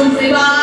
こん吧。